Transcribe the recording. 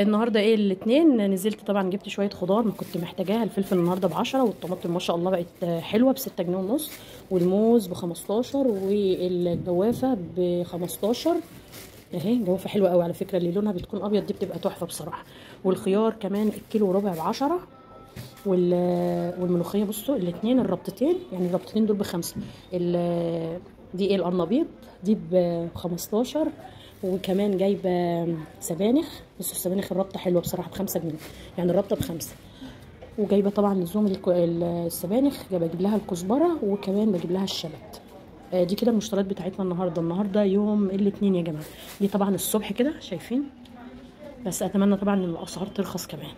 النهارده إيه الاثنين نزلت طبعا جبت شوية خضار ما كنت محتاجاها الفلفل النهارده بعشرة والطماطم ما شاء الله بقت حلوة بستة جنيه ونص والموز بخمستاشر والجوافة بخمستاشر. اهي جوافة حلوة قوي على فكرة اللي لونها بتكون أبيض دي بتبقى تحفة بصراحة. والخيار كمان الكيلو وربع بعشرة والملوخية بصوا الاثنين الربطتين يعني الربطتين دول بخمسة. دي إيه القرنبيط؟ دي بخمستاشر وكمان جايبة سبانخ. بصوا السبانخ الربطه حلوة بصراحة بخمسة جنيه يعني الربطه بخمسة. وجايبة طبعا لزوم السبانخ بجيب لها الكزبرة وكمان بجيب لها الشبت دي كده المشتريات بتاعتنا النهارده. النهارده يوم الاثنين يا جماعة. دي طبعا الصبح كده شايفين؟ بس أتمنى طبعا إن الأسعار ترخص كمان.